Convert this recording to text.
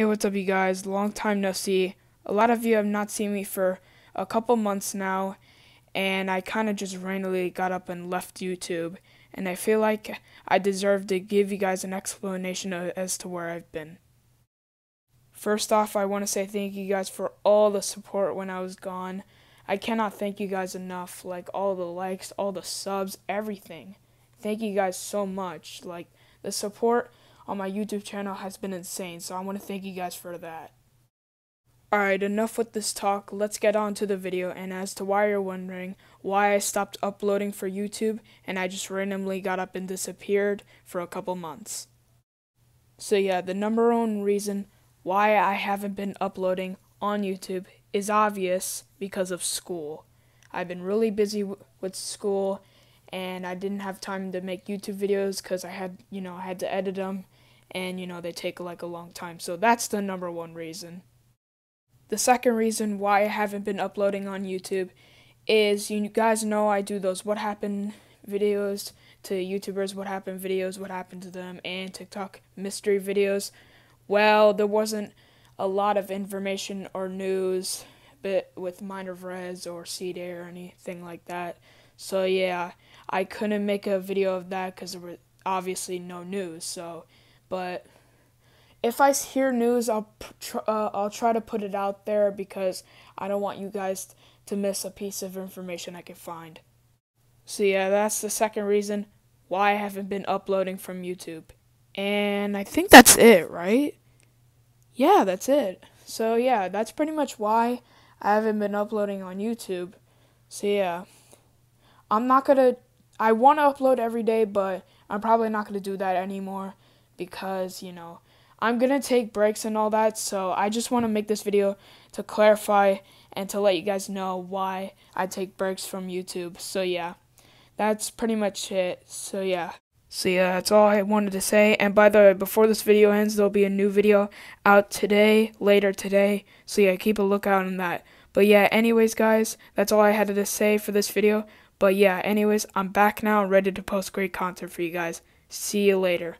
Hey, what's up, you guys? Long time no see. A lot of you have not seen me for a couple months now, and I kind of just randomly got up and left YouTube. And I feel like I deserve to give you guys an explanation as to where I've been. First off, I want to say thank you guys for all the support when I was gone. I cannot thank you guys enough. Like, all the likes, all the subs, everything. Thank you guys so much. Like, the support on my YouTube channel has been insane, so I want to thank you guys for that. Alright, enough with this talk, let's get on to the video, and as to why you're wondering why I stopped uploading for YouTube, and I just randomly got up and disappeared for a couple months. So yeah, the number one reason why I haven't been uploading on YouTube is obvious because of school. I've been really busy with school and I didn't have time to make YouTube videos cuz I had, you know, I had to edit them and you know they take like a long time. So that's the number one reason. The second reason why I haven't been uploading on YouTube is you guys know I do those what happened videos to YouTubers, what happened videos, what happened to them, and TikTok mystery videos. Well, there wasn't a lot of information or news bit with Minor Res or C Day or anything like that. So yeah, I couldn't make a video of that because there was obviously no news. So but if I hear news, I'll uh, I'll try to put it out there because I don't want you guys to miss a piece of information I can find. So yeah, that's the second reason why I haven't been uploading from YouTube. And I think that's it, right? Yeah, that's it. So yeah, that's pretty much why I haven't been uploading on YouTube. So yeah. I'm not going to I want to upload every day, but I'm probably not going to do that anymore because, you know, I'm going to take breaks and all that. So I just want to make this video to clarify and to let you guys know why I take breaks from YouTube. So yeah, that's pretty much it. So yeah. So yeah, that's all I wanted to say. And by the way, before this video ends, there'll be a new video out today, later today. So yeah, keep a lookout on that. But yeah, anyways, guys, that's all I had to say for this video. But yeah, anyways, I'm back now, ready to post great content for you guys. See you later.